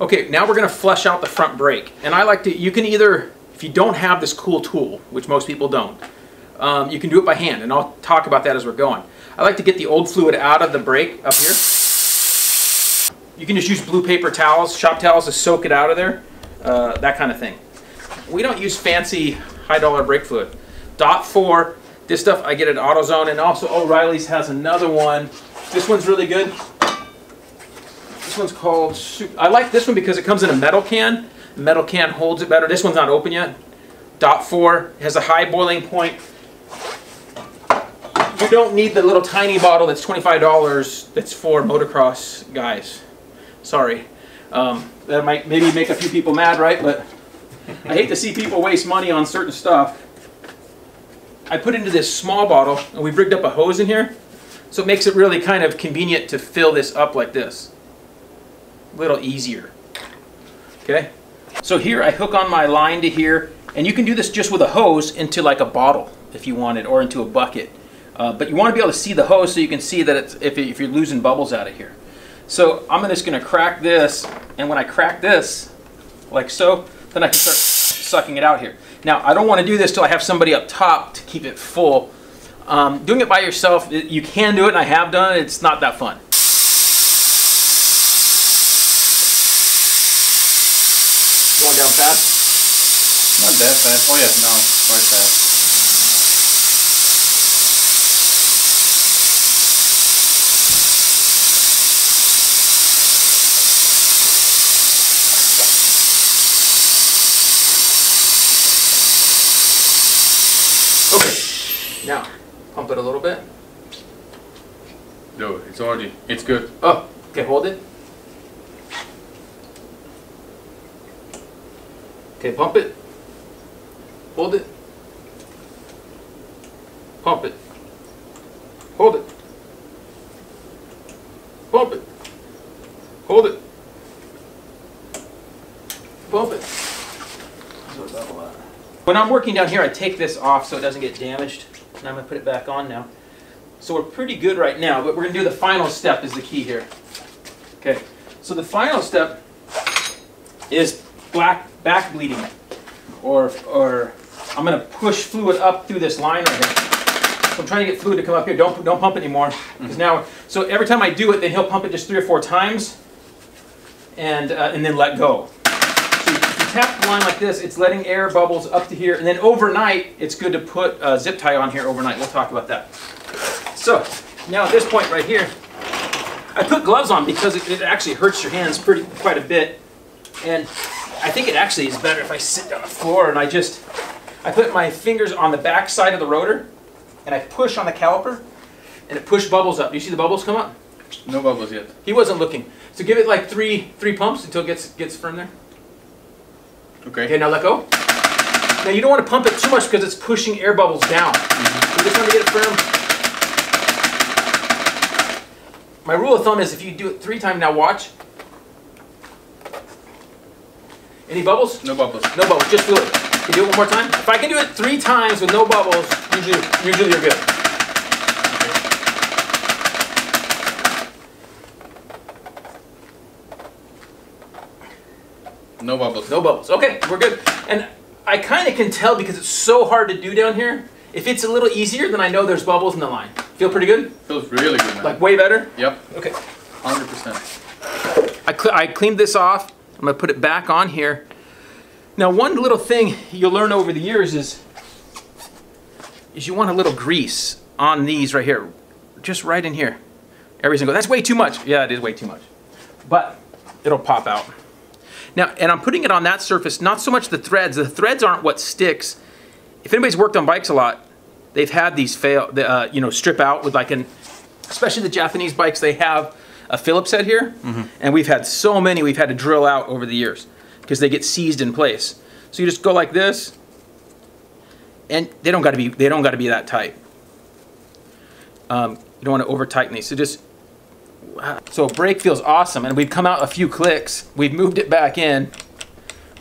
Okay, now we're gonna flush out the front brake. And I like to, you can either, if you don't have this cool tool, which most people don't, um, you can do it by hand, and I'll talk about that as we're going. I like to get the old fluid out of the brake up here. You can just use blue paper towels, shop towels to soak it out of there, uh, that kind of thing. We don't use fancy high dollar brake fluid. Dot 4, this stuff I get at AutoZone, and also O'Reilly's has another one. This one's really good. This one's called, I like this one because it comes in a metal can. The metal can holds it better. This one's not open yet. Dot 4 has a high boiling point. You don't need the little tiny bottle that's $25 that's for motocross guys. Sorry. Um, that might maybe make a few people mad, right? But I hate to see people waste money on certain stuff. I put into this small bottle, and we've rigged up a hose in here, so it makes it really kind of convenient to fill this up like this little easier. Okay? So here I hook on my line to here, and you can do this just with a hose into like a bottle if you wanted, or into a bucket. Uh, but you want to be able to see the hose so you can see that it's, if, if you're losing bubbles out of here. So I'm just going to crack this, and when I crack this, like so, then I can start sucking it out here. Now, I don't want to do this till I have somebody up top to keep it full. Um, doing it by yourself, you can do it, and I have done it. It's not that fun. Going down fast? Not that fast. Oh yeah, no, quite fast. Okay, now pump it a little bit. No, it's already, it's good. Oh, okay, hold it. Okay, pump it. Hold it. Pump it. Hold it. Pump it. Hold it. Pump it. When I'm working down here, I take this off so it doesn't get damaged. And I'm going to put it back on now. So we're pretty good right now, but we're going to do the final step is the key here. Okay, so the final step is black back bleeding. Or, or I'm going to push fluid up through this line right here. So I'm trying to get fluid to come up here. Don't, don't pump anymore. Because now, so every time I do it, then he'll pump it just three or four times and, uh, and then let go. So if you tap the line like this, it's letting air bubbles up to here. And then overnight, it's good to put a zip tie on here overnight. We'll talk about that. So now at this point right here, I put gloves on because it, it actually hurts your hands pretty quite a bit. And I think it actually is better if I sit on the floor and I just, I put my fingers on the back side of the rotor and I push on the caliper and it push bubbles up. Do you see the bubbles come up? No bubbles yet. He wasn't looking. So give it like three three pumps until it gets, gets firm there. Okay. Okay, now let go. Now you don't want to pump it too much because it's pushing air bubbles down. You just want to get it firm. My rule of thumb is if you do it three times, now watch. Any bubbles? No bubbles. No bubbles, just fluid. Can you do it one more time? If I can do it three times with no bubbles, usually, usually you're good. No bubbles. No bubbles. Okay, we're good. And I kind of can tell because it's so hard to do down here. If it's a little easier, then I know there's bubbles in the line. Feel pretty good? Feels really good, man. Like way better? Yep. Okay. 100%. I, cl I cleaned this off. I'm going to put it back on here. Now, one little thing you'll learn over the years is, is you want a little grease on these right here. Just right in here. Every single, that's way too much. Yeah, it is way too much. But it'll pop out. Now, and I'm putting it on that surface, not so much the threads. The threads aren't what sticks. If anybody's worked on bikes a lot, they've had these fail, uh, you know, strip out with like an, especially the Japanese bikes, they have a Phillips head here, Mm-hmm. and we've had so many we've had to drill out over the years because they get seized in place. So you just go like this, and they don't got to be they don't got to be that tight. Um, you don't want to over tighten these. So just so a brake feels awesome, and we've come out a few clicks. We've moved it back in.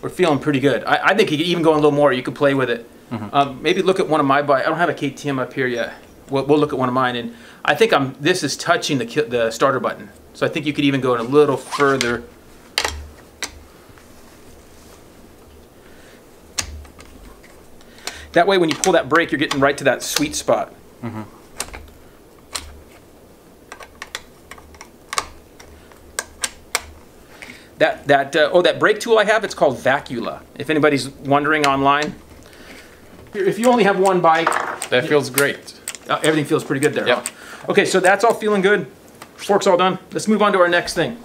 We're feeling pretty good. I, I think you could even go a little more. You could play with it. Um, maybe look at one of my bikes. I don't have a KTM up here yet we'll, we'll, look at one of mine, and I think I'm, this is touching the, the starter button. So I think you could even go in a little further. That way when you pull that brake, you're getting right to that sweet spot. Mm -hmm. That, that, uh, oh, that brake tool I have, it's called Vacula. If anybody's wondering online, if you only have one bike. That feels great uh, everything feels pretty good there. Yep. huh? Okay, so that's all feeling good. Fork's all done. Let's move on to our next thing.